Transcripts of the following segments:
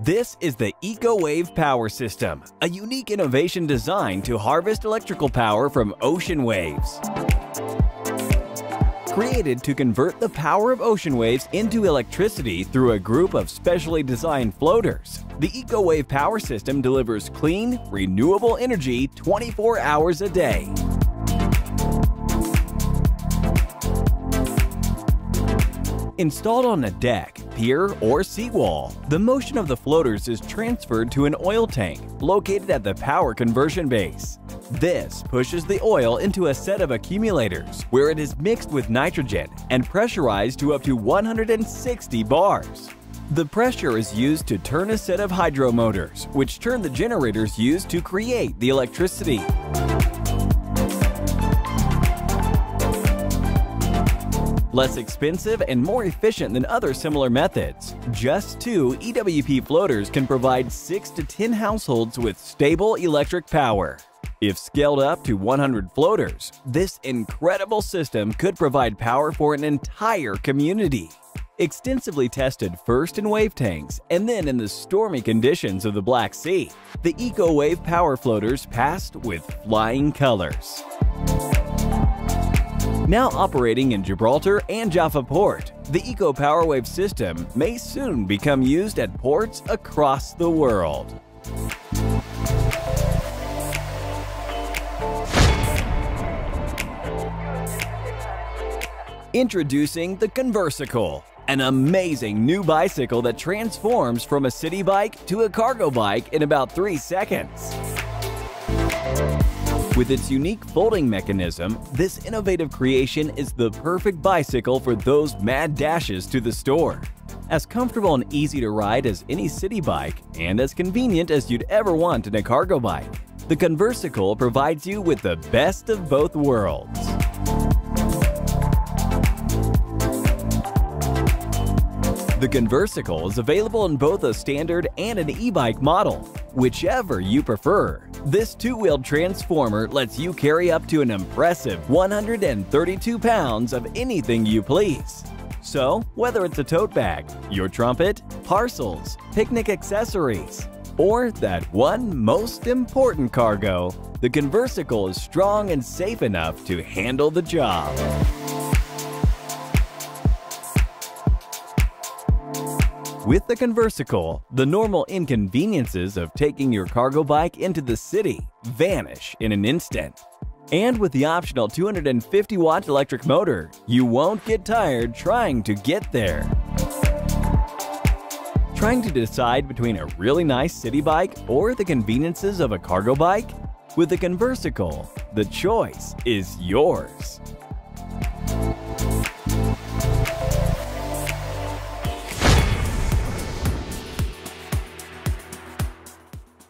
This is the EcoWave Power System, a unique innovation designed to harvest electrical power from ocean waves. Created to convert the power of ocean waves into electricity through a group of specially designed floaters, the EcoWave Power System delivers clean, renewable energy 24 hours a day. Installed on a deck, pier, or seawall, the motion of the floaters is transferred to an oil tank located at the power conversion base. This pushes the oil into a set of accumulators where it is mixed with nitrogen and pressurized to up to 160 bars. The pressure is used to turn a set of hydro motors, which turn the generators used to create the electricity. Less expensive and more efficient than other similar methods, just two EWP floaters can provide 6 to 10 households with stable electric power. If scaled up to 100 floaters, this incredible system could provide power for an entire community. Extensively tested first in wave tanks and then in the stormy conditions of the Black Sea, the EcoWave power floaters passed with flying colors. Now operating in Gibraltar and Jaffa Port, the Eco PowerWave system may soon become used at ports across the world. Introducing the Convercycle, an amazing new bicycle that transforms from a city bike to a cargo bike in about 3 seconds. With its unique folding mechanism, this innovative creation is the perfect bicycle for those mad dashes to the store. As comfortable and easy to ride as any city bike, and as convenient as you'd ever want in a cargo bike, the Convercycle provides you with the best of both worlds. The Convercycle is available in both a standard and an e-bike model, whichever you prefer. This two-wheeled transformer lets you carry up to an impressive 132 pounds of anything you please. So, whether it's a tote bag, your trumpet, parcels, picnic accessories, or that one most important cargo, the Convercycle is strong and safe enough to handle the job. With the Convercycle, the normal inconveniences of taking your cargo bike into the city vanish in an instant. And with the optional 250 watt electric motor, you won't get tired trying to get there. Trying to decide between a really nice city bike or the conveniences of a cargo bike? With the Convercycle, the choice is yours.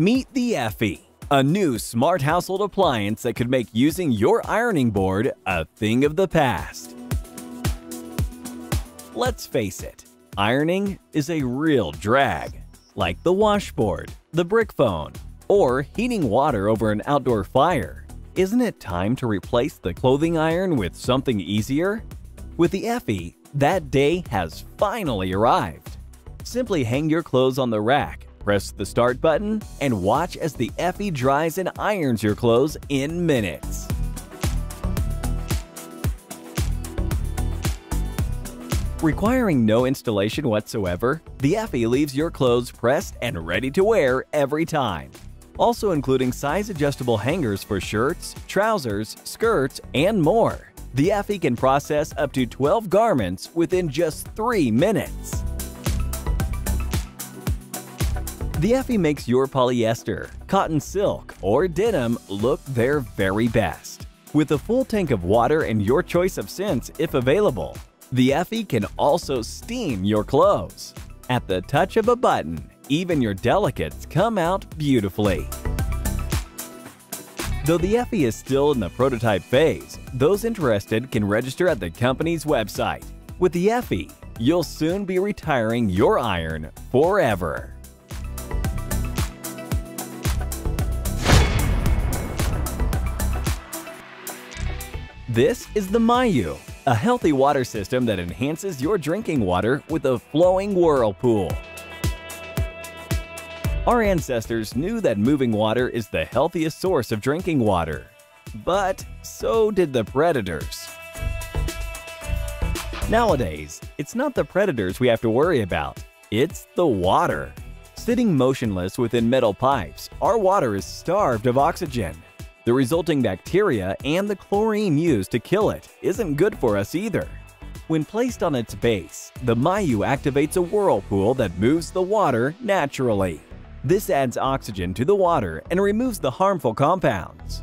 Meet the Effie, a new smart household appliance that could make using your ironing board a thing of the past. Let's face it, ironing is a real drag, like the washboard, the brick phone, or heating water over an outdoor fire. Isn't it time to replace the clothing iron with something easier? With the Effie, that day has finally arrived. Simply hang your clothes on the rack Press the start button and watch as the Effie dries and irons your clothes in minutes. Requiring no installation whatsoever, the Effie leaves your clothes pressed and ready to wear every time. Also including size-adjustable hangers for shirts, trousers, skirts, and more. The Effie can process up to 12 garments within just 3 minutes. The Effie makes your polyester, cotton silk, or denim look their very best. With a full tank of water and your choice of scents if available, the Effie can also steam your clothes. At the touch of a button, even your delicates come out beautifully. Though the Effie is still in the prototype phase, those interested can register at the company's website. With the Effie, you'll soon be retiring your iron forever. This is the Mayu, a healthy water system that enhances your drinking water with a flowing whirlpool. Our ancestors knew that moving water is the healthiest source of drinking water. But so did the predators. Nowadays, it's not the predators we have to worry about, it's the water. Sitting motionless within metal pipes, our water is starved of oxygen. The resulting bacteria and the chlorine used to kill it isn't good for us either. When placed on its base, the Mayu activates a whirlpool that moves the water naturally. This adds oxygen to the water and removes the harmful compounds.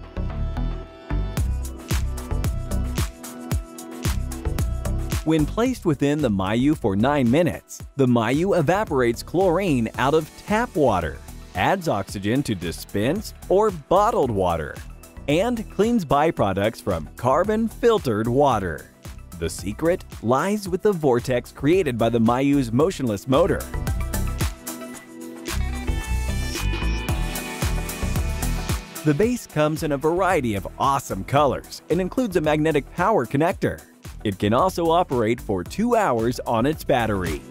When placed within the Mayu for 9 minutes, the Mayu evaporates chlorine out of tap water, adds oxygen to dispensed or bottled water, and cleans byproducts from carbon-filtered water. The secret lies with the vortex created by the Mayu's motionless motor. The base comes in a variety of awesome colors and includes a magnetic power connector. It can also operate for two hours on its battery.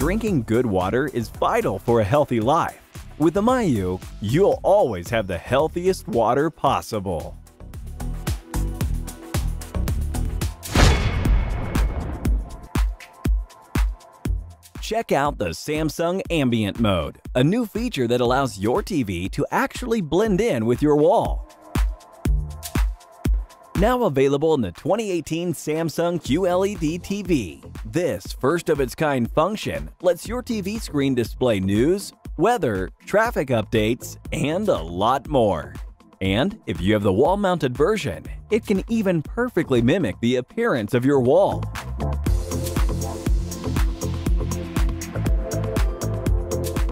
Drinking good water is vital for a healthy life. With the Mayu, you'll always have the healthiest water possible. Check out the Samsung Ambient Mode, a new feature that allows your TV to actually blend in with your wall. Now available in the 2018 Samsung QLED TV. This first-of-its-kind function lets your TV screen display news, weather, traffic updates, and a lot more. And if you have the wall-mounted version, it can even perfectly mimic the appearance of your wall.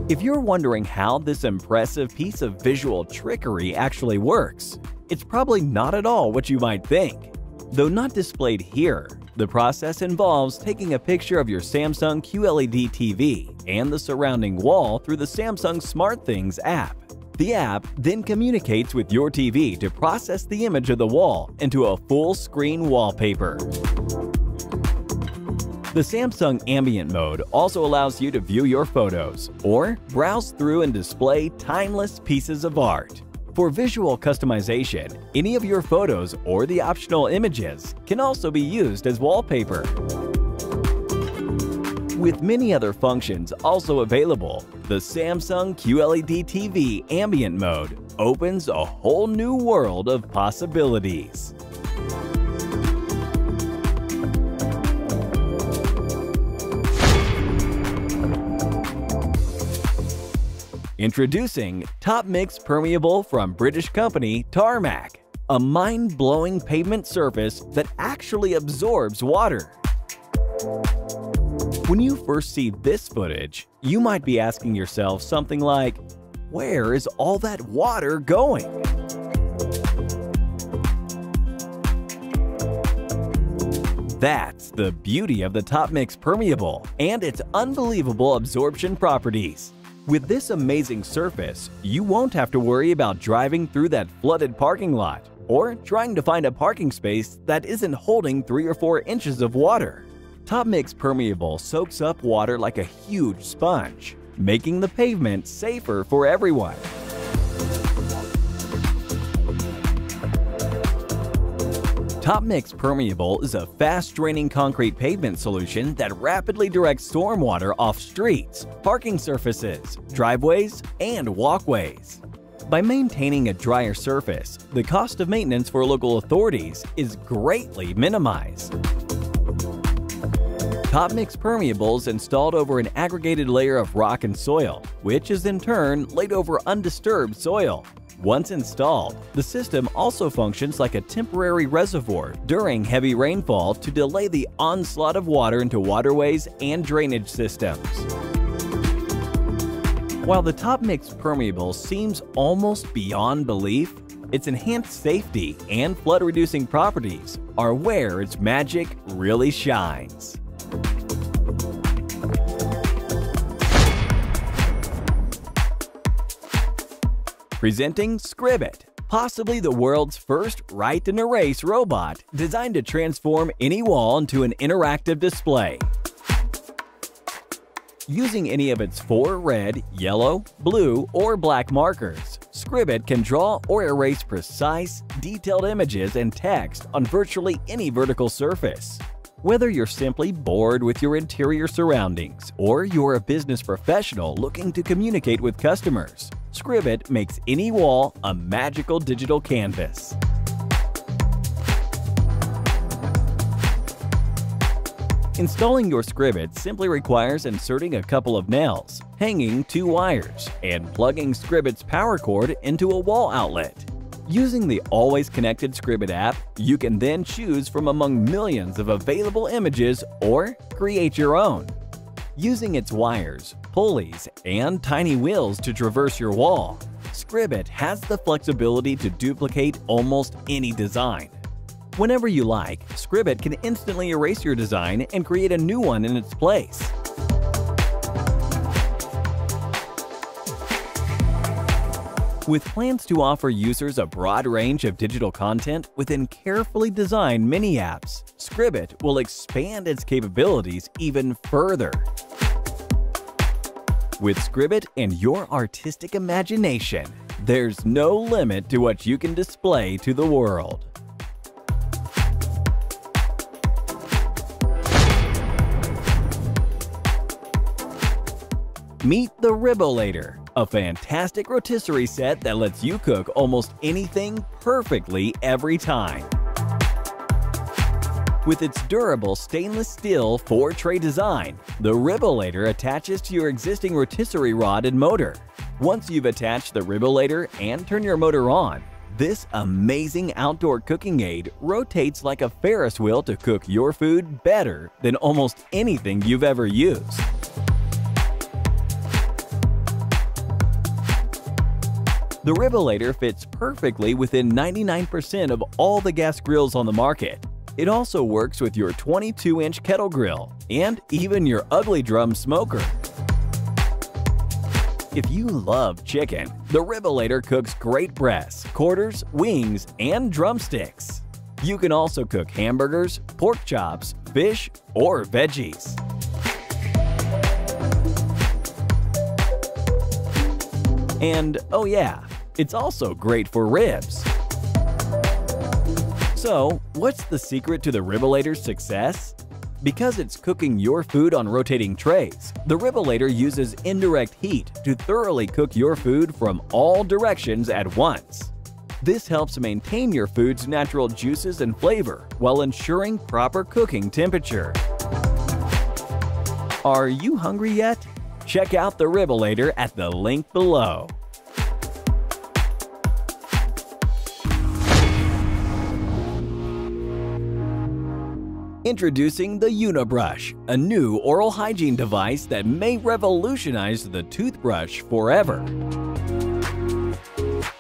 If you're wondering how this impressive piece of visual trickery actually works, it's probably not at all what you might think. Though not displayed here, the process involves taking a picture of your Samsung QLED TV and the surrounding wall through the Samsung SmartThings app. The app then communicates with your TV to process the image of the wall into a full-screen wallpaper. The Samsung Ambient Mode also allows you to view your photos or browse through and display timeless pieces of art. For visual customization, any of your photos or the optional images can also be used as wallpaper. With many other functions also available, the Samsung QLED TV Ambient Mode opens a whole new world of possibilities. Introducing Top Mix Permeable from British company Tarmac, a mind-blowing pavement surface that actually absorbs water. When you first see this footage, you might be asking yourself something like, where is all that water going? That's the beauty of the Top Mix Permeable and its unbelievable absorption properties. With this amazing surface, you won't have to worry about driving through that flooded parking lot or trying to find a parking space that isn't holding 3 or 4 inches of water. TopMix Permeable soaks up water like a huge sponge, making the pavement safer for everyone. Top Mix Permeable is a fast-draining concrete pavement solution that rapidly directs stormwater off streets, parking surfaces, driveways, and walkways. By maintaining a drier surface, the cost of maintenance for local authorities is greatly minimized. Top Mix Permeable is installed over an aggregated layer of rock and soil, which is in turn laid over undisturbed soil, once installed, the system also functions like a temporary reservoir during heavy rainfall to delay the onslaught of water into waterways and drainage systems. While the Top Mix Permeable seems almost beyond belief, its enhanced safety and flood-reducing properties are where its magic really shines. Presenting Scribit, possibly the world's first write and erase robot designed to transform any wall into an interactive display. Using any of its four red, yellow, blue, or black markers, Scribit can draw or erase precise, detailed images and text on virtually any vertical surface. Whether you're simply bored with your interior surroundings or you're a business professional looking to communicate with customers, Scribit makes any wall a magical digital canvas. Installing your Scribit simply requires inserting a couple of nails, hanging two wires, and plugging Scribit's power cord into a wall outlet. Using the Always Connected Scribit app, you can then choose from among millions of available images or create your own. Using its wires, pulleys, and tiny wheels to traverse your wall, Scribit has the flexibility to duplicate almost any design. Whenever you like, Scribit can instantly erase your design and create a new one in its place. With plans to offer users a broad range of digital content within carefully designed mini apps, Scribit will expand its capabilities even further. With Scribit and your artistic imagination, there's no limit to what you can display to the world. Meet the Ribolator, a fantastic rotisserie set that lets you cook almost anything perfectly every time. With its durable stainless steel four-tray design, the Ribolator attaches to your existing rotisserie rod and motor. Once you've attached the Ribolator and turn your motor on, this amazing outdoor cooking aid rotates like a Ferris wheel to cook your food better than almost anything you've ever used. The Ribolator fits perfectly within 99% of all the gas grills on the market. It also works with your 22-inch kettle grill and even your ugly drum smoker. If you love chicken, the Ribolator cooks great breasts, quarters, wings, and drumsticks. You can also cook hamburgers, pork chops, fish, or veggies. And oh yeah, it's also great for ribs. So, what's the secret to the Ribolator's success? Because it's cooking your food on rotating trays, the Ribolator uses indirect heat to thoroughly cook your food from all directions at once. This helps maintain your food's natural juices and flavor while ensuring proper cooking temperature. Are you hungry yet? Check out the Ribolator at the link below. Introducing the Unibrush, a new oral hygiene device that may revolutionize the toothbrush forever.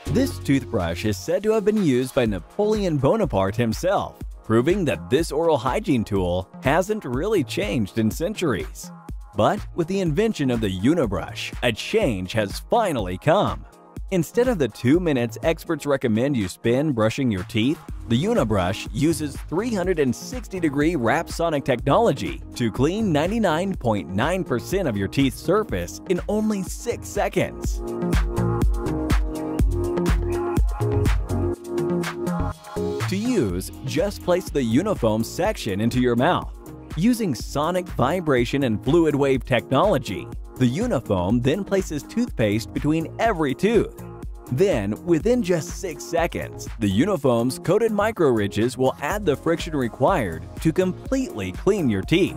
This toothbrush is said to have been used by Napoleon Bonaparte himself, proving that this oral hygiene tool hasn't really changed in centuries. But with the invention of the Unibrush, a change has finally come. Instead of the two minutes experts recommend you spend brushing your teeth, the Unibrush uses 360-degree Wrapsonic technology to clean 99.9% of your teeth's surface in only 6 seconds. To use, just place the Unifoam section into your mouth. Using sonic vibration and fluid wave technology, the Unifoam then places toothpaste between every tooth. Then, within just 6 seconds, the Unifoam's coated micro ridges will add the friction required to completely clean your teeth.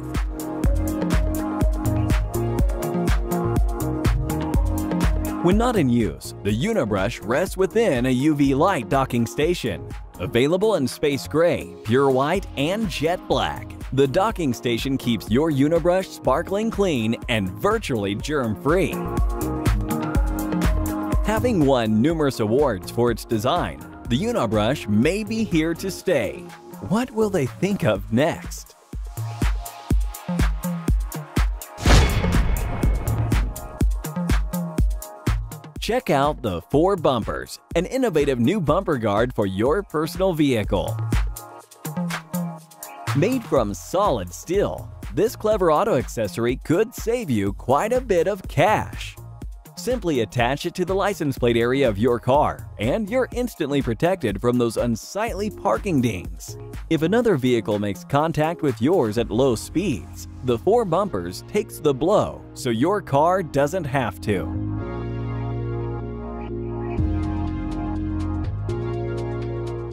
When not in use, the Unibrush rests within a UV light docking station. Available in space gray, pure white, and jet black, the docking station keeps your Unibrush sparkling clean and virtually germ-free. Having won numerous awards for its design, the Unibrush may be here to stay. What will they think of next? Check out the 4 Bumpers, an innovative new bumper guard for your personal vehicle. Made from solid steel, this clever auto accessory could save you quite a bit of cash. Simply attach it to the license plate area of your car, and you're instantly protected from those unsightly parking dings. If another vehicle makes contact with yours at low speeds, the four bumpers takes the blow so your car doesn't have to.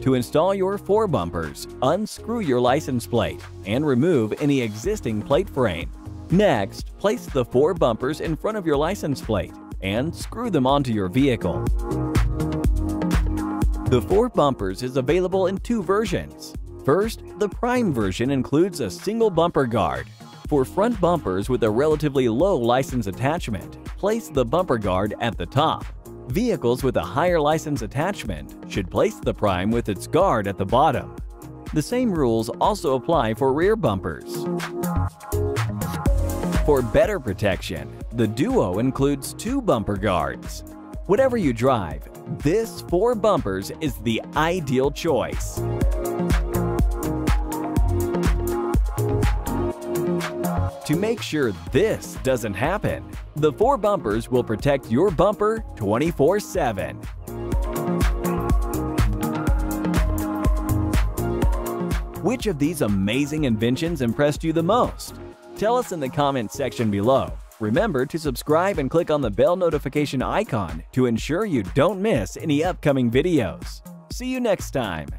To install your four bumpers, unscrew your license plate and remove any existing plate frame. Next, place the four bumpers in front of your license plate and screw them onto your vehicle. The four bumpers is available in two versions. First, the Prime version includes a single bumper guard. For front bumpers with a relatively low license attachment, place the bumper guard at the top. Vehicles with a higher license attachment should place the Prime with its guard at the bottom. The same rules also apply for rear bumpers. For better protection, the Duo includes two bumper guards. Whatever you drive, this four bumpers is the ideal choice. To make sure this doesn't happen, the four bumpers will protect your bumper 24-7. Which of these amazing inventions impressed you the most? Tell us in the comments section below. Remember to subscribe and click on the bell notification icon to ensure you don't miss any upcoming videos. See you next time!